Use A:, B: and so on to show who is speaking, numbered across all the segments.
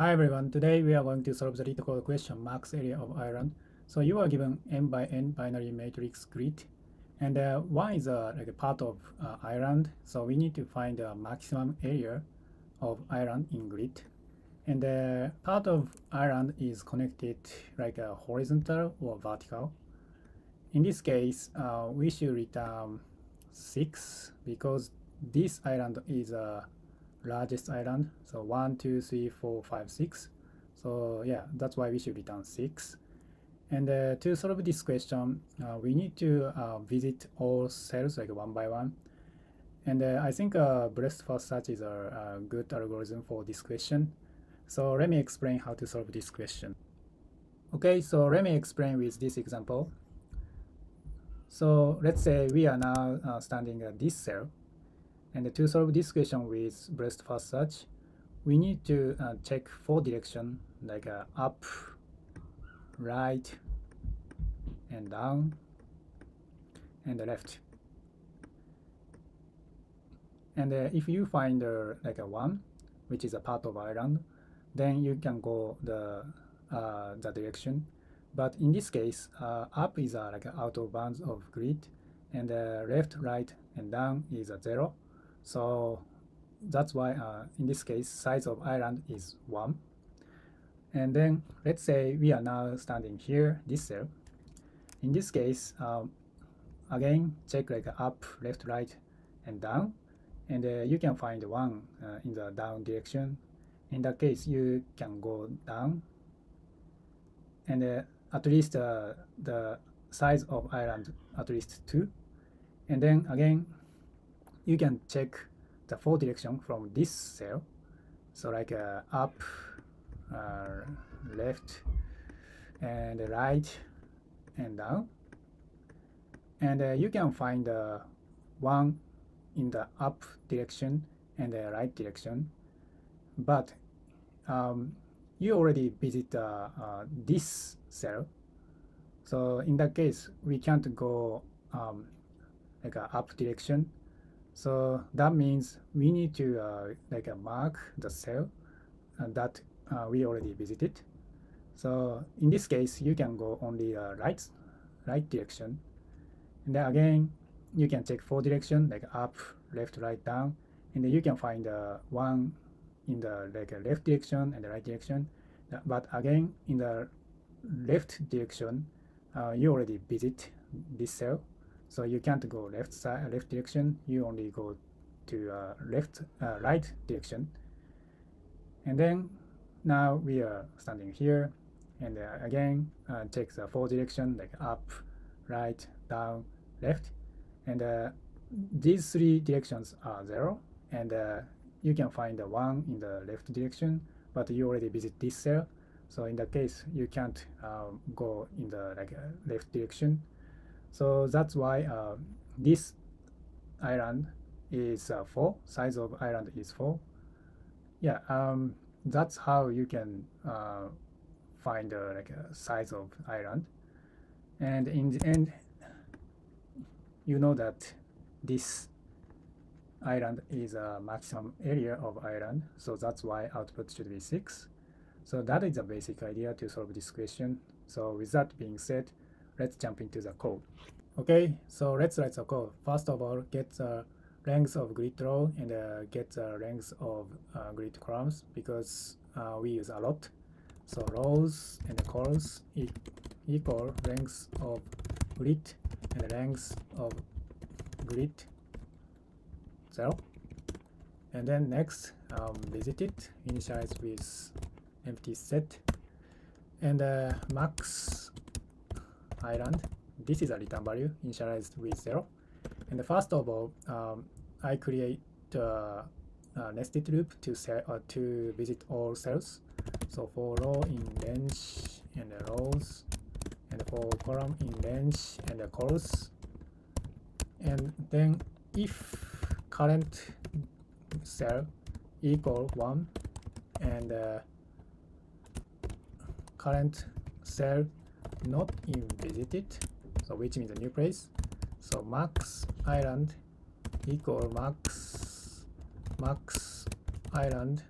A: Hi everyone, today we are going to solve the LeetCode question max area of island. So you are given n by n binary matrix grid and uh, one is uh, like a part of uh, island. So we need to find the maximum area of island in grid. And the uh, part of island is connected like a horizontal or vertical. In this case, uh, we should return 6 because this island is a largest island. So 1, 2, 3, 4, 5, 6. So yeah, that's why we should return 6. And uh, to solve this question, uh, we need to uh, visit all cells like one by one. And uh, I think uh, breadth first search is a, a, good algorithm for this question. So let me explain how to solve this question. Okay, so let me explain with this example. So let's say we are now uh, standing at this cell and to solve this question with breadth first search, we need to uh, check four direction like uh, up, right, and down, and left. And uh, if you find uh, like a one, which is a part of island, then you can go the uh, the direction. But in this case, uh, up is like out of bounds of grid, and left, right, and down is a zero. So that's why uh, in this case size of island is 1. And then let's say we are now standing here, this cell. In this case, um, again check like up, left, right, and down. And uh, you can find 1 uh, in the down direction. In that case, you can go down. And uh, at least uh, the size of island at least 2. And then again, you can check the four direction from this cell. So like uh, up, uh, left, and right, and down. And uh, you can find uh, one in the up direction and the right direction. But um, you already visit uh, uh, this cell. So in that case, we can't go um, like a up direction so that means we need to uh, like uh, mark the cell uh, that uh, we already visited. So in this case, you can go only the right, right direction. And then again, you can check four direction like up, left, right, down. And then you can find uh, one in the like left direction and the right direction. But again, in the left direction, uh, you already visit this cell so you can't go left side, left direction. You only go to uh, left, uh, right direction. And then now we are standing here, and uh, again uh, take the four direction like up, right, down, left, and uh, these three directions are zero, and uh, you can find the one in the left direction, but you already visit this cell. So in that case, you can't um, go in the like left direction so that's why uh, this island is uh, 4 size of island is 4 yeah um, that's how you can uh, find uh, like a size of island. And in the end you know that this island is a maximum area of island so that's why output should be 6 so that is the basic idea to solve this question. So with that being said let's jump into the code. Okay, so let's write the code. First of all, get the length of grid row and uh, get the length of uh, grid columns because uh, we use a lot. So rows and columns e equal length of grid and length of grid 0. And then next, um, visit it, initialize with empty set and uh, max island. This is a return value initialized with 0. And first of all, um, I create a, a nested loop to, set, uh, to visit all cells. So for row in range and rows, and for column in range and the columns. And then if current cell equal 1 and uh, current cell not in visited so which means a new place so max island equal max max island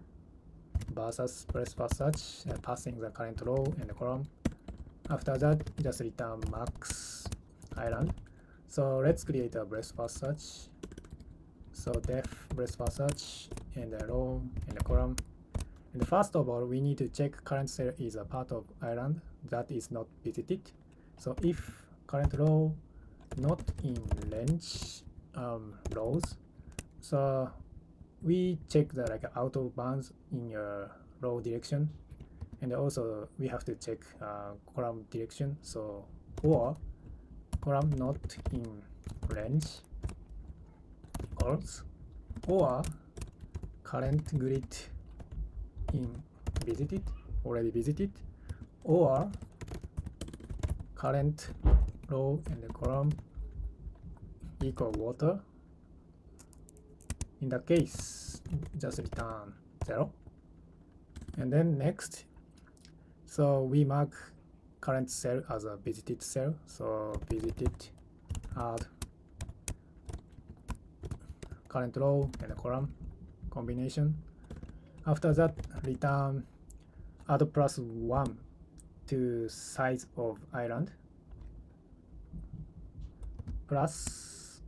A: versus breadth first search, uh, passing the current row and column. After that, just return max island. So let's create a breadth first search. So def breadth first search and the row and the column. And first of all, we need to check current cell is a part of island that is not visited. So if current row not in range um, rows, so we check the like out of bounds in your row direction and also we have to check uh, column direction so or column not in range equals or current grid in visited already visited or current row and the column equal water. In the case just return 0 and then next so we mark current cell as a visited cell. So visited add current row and column combination. After that return add plus 1 to size of island. Plus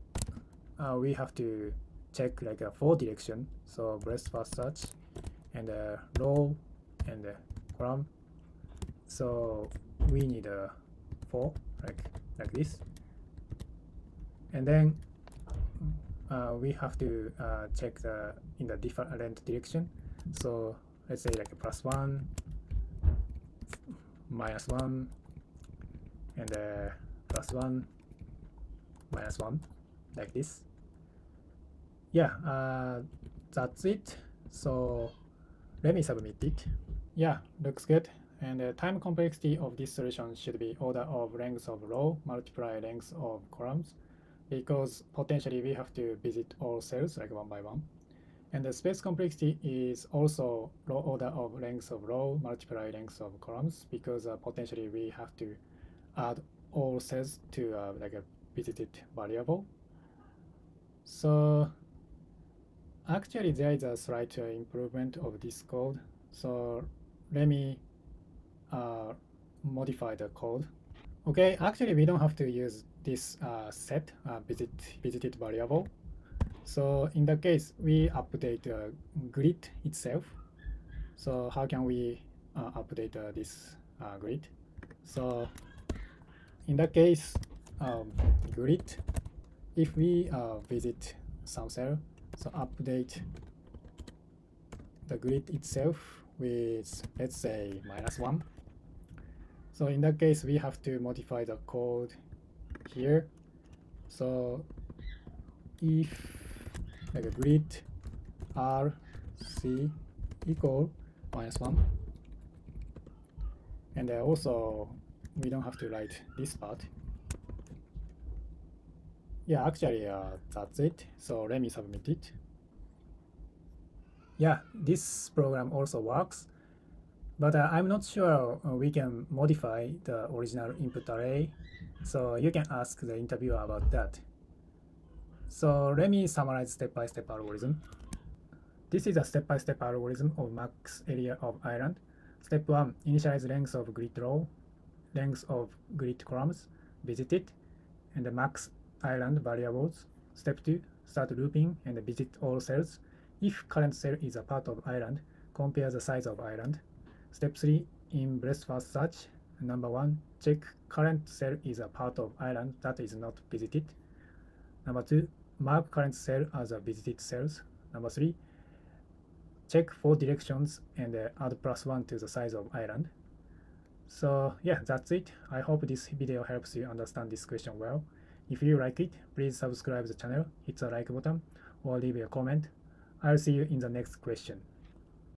A: uh, we have to check like a four direction. So breadth first search and a row and a column so we need a four like like this. And then uh, we have to uh, check the in the different direction. So let's say like a plus one minus one and uh, plus one minus one like this. Yeah uh, that's it. So let me submit it. Yeah looks good. And the time complexity of this solution should be order of length of row multiply length of columns because potentially we have to visit all cells like one by one and the space complexity is also low order of length of row multiply length of columns because uh, potentially we have to add all cells to uh, like a visited variable. So actually there is a slight uh, improvement of this code. So let me uh, modify the code. Okay actually we don't have to use this uh, set uh, visit visited variable so in that case we update the grid itself. So how can we uh, update uh, this grid? So in that case um, grid if we visit some cell so update the grid itself with let's say minus one. So in that case we have to modify the code here. So if like a grid r c equal minus one and uh, also we don't have to write this part yeah, actually, uh, that's it. So let me submit it. Yeah, this program also works, but uh, I'm not sure uh, we can modify the original input array. So you can ask the interviewer about that. So let me summarize step-by-step -step algorithm. This is a step-by-step -step algorithm of max area of island. Step 1, initialize length of grid row, length of grid columns visited, and the max island variables. Step 2, start looping and visit all cells. If current cell is a part of island, compare the size of island. Step 3, in breadth first search, number 1, check current cell is a part of island that is not visited. Number 2, mark current cell as a visited cells. Number 3, check four directions and uh, add plus 1 to the size of island. So yeah, that's it. I hope this video helps you understand this question well. If you like it, please subscribe the channel, hit the like button, or leave a comment. I'll see you in the next question.